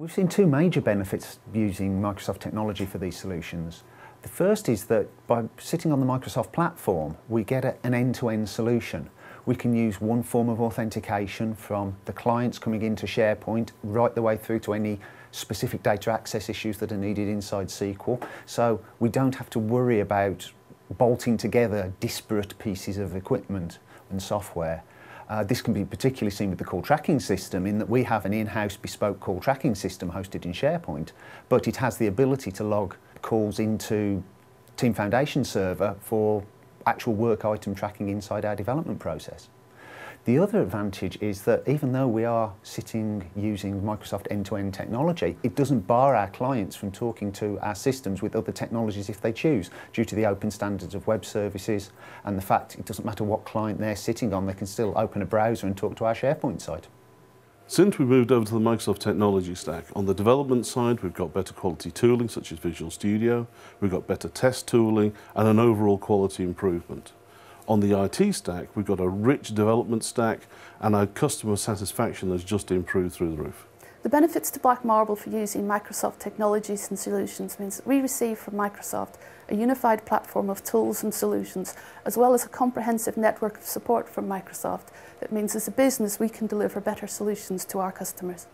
We've seen two major benefits using Microsoft technology for these solutions. The first is that by sitting on the Microsoft platform, we get an end-to-end -end solution. We can use one form of authentication from the clients coming into SharePoint right the way through to any specific data access issues that are needed inside SQL. So we don't have to worry about bolting together disparate pieces of equipment and software. Uh, this can be particularly seen with the call tracking system in that we have an in-house bespoke call tracking system hosted in SharePoint, but it has the ability to log calls into Team Foundation server for actual work item tracking inside our development process. The other advantage is that even though we are sitting using Microsoft end-to-end -end technology, it doesn't bar our clients from talking to our systems with other technologies if they choose, due to the open standards of web services and the fact it doesn't matter what client they're sitting on, they can still open a browser and talk to our SharePoint site. Since we moved over to the Microsoft technology stack, on the development side we've got better quality tooling such as Visual Studio, we've got better test tooling and an overall quality improvement. On the IT stack, we've got a rich development stack and our customer satisfaction has just improved through the roof. The benefits to Black Marble for using Microsoft technologies and solutions means that we receive from Microsoft a unified platform of tools and solutions, as well as a comprehensive network of support from Microsoft. That means as a business we can deliver better solutions to our customers.